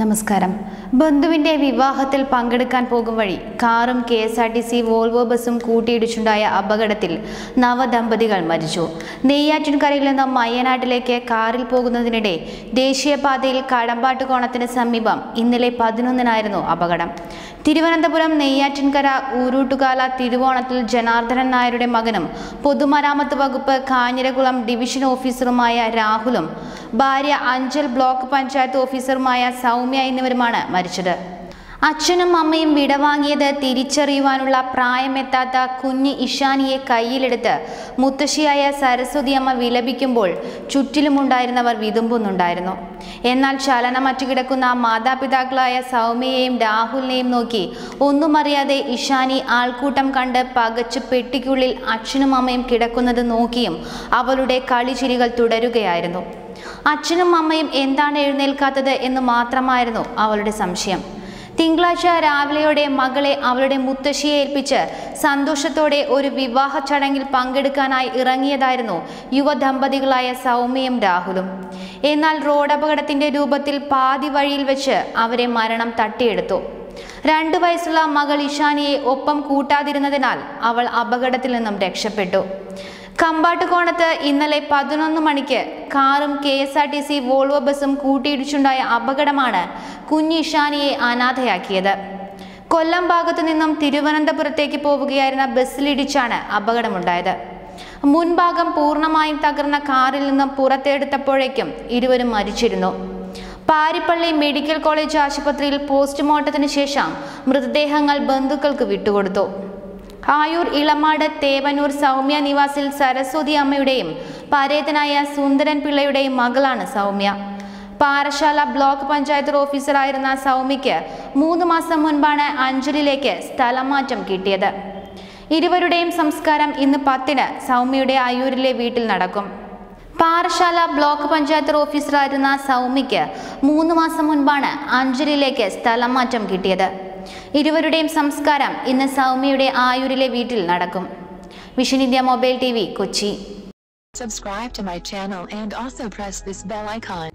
നമസ്കാരം. ബന്ധുവിന്റെ വിവാഹത്തിൽ പങ്കെടുക്കാൻ പോകും വഴി കാറും K S R T C Volvo ബസും കൂട്ടിയിടിച്ചുണ്ടായ അപകടത്തിൽ നവദമ്പതികൾ മരിച്ചു. നെയ്യാറ്റിൻകരയിൽ നിന്ന് മയ്യനാട്ടിലേക്ക് കാറിൽ പോകുന്നതിനിടെ ദേശീയപാതയിൽ കടമ്പാട്ട് കോണത്തിന് സമീപം ഇന്നലെ പതിനൊന്നിനായിരുന്നു അപകടം. തിരുവനന്തപുരം നെയ്യാറ്റിൻകര ഊരൂട്ടുകാല തിരുവോണത്തിൽ ജനാർദ്ദനൻ നായരുടെ മകനും പൊതുമരാമത്ത് വകുപ്പ് കാഞ്ഞിരകുളം ഡിവിഷൻ ഓഫീസറുമായ രാഹുലും ഭാര്യ അഞ്ചൽ ബ്ലോക്ക് പഞ്ചായത്ത് ഓഫീസറുമായ സൗമ്യ എന്നിവരുമാണ് മരിച്ചത്. അച്ഛനും അമ്മയും വിടവാങ്ങിയത് തിരിച്ചറിയുവാനുള്ള പ്രായമെത്താത്ത കുഞ്ഞ് ഇഷാനിയെ കയ്യിലെടുത്ത് മുത്തശ്ശിയായ സരസ്വതി അമ്മ വിലപിക്കുമ്പോൾ ചുറ്റിലുമുണ്ടായിരുന്നവർ വിതുമ്പുന്നുണ്ടായിരുന്നു. എന്നാൽ ചലനമറ്റു കിടക്കുന്ന മാതാപിതാക്കളായ സൗമ്യയെയും രാഹുലിനെയും നോക്കി ഒന്നും അറിയാതെ ഇഷാനി ആൾക്കൂട്ടം കണ്ട് പകച്ച് പെട്ടിക്കുള്ളിൽ അച്ഛനും അമ്മയും കിടക്കുന്നത് നോക്കിയും അവളുടെ കളിചിരികൾ തുടരുകയായിരുന്നു. അച്ഛനും അമ്മയും എന്താണ് എഴുന്നേൽക്കാത്തത് എന്ന് മാത്രമായിരുന്നു അവളുടെ സംശയം. തിങ്കളാഴ്ച രാവിലെയോടെ മകളെ അവളുടെ മുത്തശ്ശിയെ ഏൽപ്പിച്ച് സന്തോഷത്തോടെ ഒരു വിവാഹ ചടങ്ങിൽ പങ്കെടുക്കാനായി ഇറങ്ങിയതായിരുന്നു യുവദമ്പതികളായ സൗമ്യയും രാഹുലും. എന്നാൽ റോഡപകടത്തിന്റെ രൂപത്തിൽ പാതി വഴിയിൽ വെച്ച് അവരെ മരണം തട്ടിയെടുത്തു. രണ്ടു വയസ്സുള്ള മകൾ ഇഷാനിയെ ഒപ്പം കൂട്ടാതിരുന്നതിനാൽ അവൾ അപകടത്തിൽ നിന്നും രക്ഷപ്പെട്ടു. കമ്പാട്ടുകോണത്ത് ഇന്നലെ പതിനൊന്ന് മണിക്ക് കാറും K S R T C Volvo ബസും കൂട്ടിയിടിച്ചുണ്ടായ അപകടമാണ് കുഞ്ഞി ഇഷാനിയെ അനാഥയാക്കിയത്. കൊല്ലം ഭാഗത്തു നിന്നും തിരുവനന്തപുരത്തേക്ക് പോവുകയായിരുന്ന ബസ്സിലിടിച്ചാണ് അപകടമുണ്ടായത്. മുൻഭാഗം പൂർണമായും തകർന്ന കാറിൽ നിന്നും പുറത്തെടുത്തപ്പോഴേക്കും ഇരുവരും മരിച്ചിരുന്നു. പാരിപ്പള്ളി മെഡിക്കൽ കോളേജ് ആശുപത്രിയിൽ പോസ്റ്റ്മോർട്ടത്തിന് ശേഷം മൃതദേഹങ്ങൾ ബന്ധുക്കൾക്ക് വിട്ടുകൊടുത്തു. ആയൂർ ഇളമാട് തേവനൂർ സൗമ്യ നിവാസിൽ സരസ്വതി അമ്മയുടെയും പരേതനായ സുന്ദരൻ പിള്ളയുടെയും മകളാണ് സൗമ്യ. പാറശാല ബ്ലോക്ക് പഞ്ചായത്ത് ഓഫീസറായിരുന്ന സൗമ്യയ്ക്ക് മൂന്ന് മാസം മുൻപാണ് അഞ്ചലിലേക്ക് സ്ഥലമാറ്റം കിട്ടിയത്. ഇരുവരുടെയും സംസ്കാരം ഇന്ന് പത്തിന് സൗമ്യയുടെ അയൂരിലെ വീട്ടിൽ നടക്കും. പാറശാല ബ്ലോക്ക് പഞ്ചായത്ത് ഓഫീസറായിരുന്ന സൗമ്യയ്ക്ക് മൂന്ന് മാസം മുൻപാണ് അഞ്ചലിലേക്ക് സ്ഥലം മാറ്റം കിട്ടിയത്. ഇരുവരുടെയും സംസ്കാരം ഇന്ന് സൗമ്യയുടെ ആയൂരിലെ വീട്ടിൽ നടക്കും mission India mobile T Kochi Subscribe to my channel and also press this bell icon.